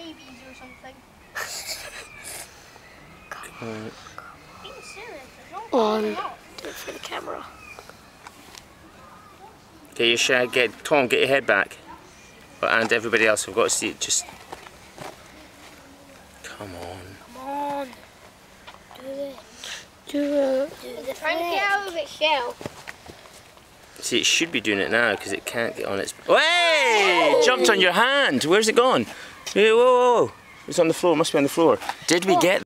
rabies or something. Uh, Being serious, there's no On. falling off. Do it for the camera. Get your shag, get Tom, get your head back. And everybody else, we've got to see it. Just come on. Come on. Do it. Do it. Do the it trying to get out of its shell? See, it should be doing it now because it can't get on its. Way! It jumped on your hand. Where's it gone? Whoa, whoa, whoa! It's on the floor. Must be on the floor. Did we get?